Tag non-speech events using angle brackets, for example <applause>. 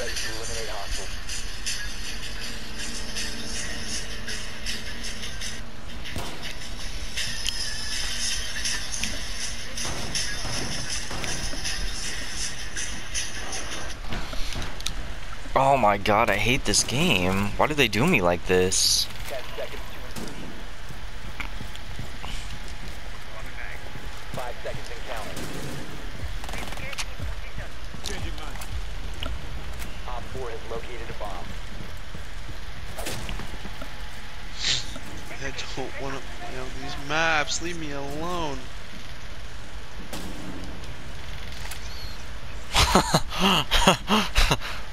ready to eliminate hostile. Oh my god, I hate this game. Why do they do me like this? Five seconds and counting. 4 has located a bomb. I don't want to play on these maps. Leave me alone. <laughs>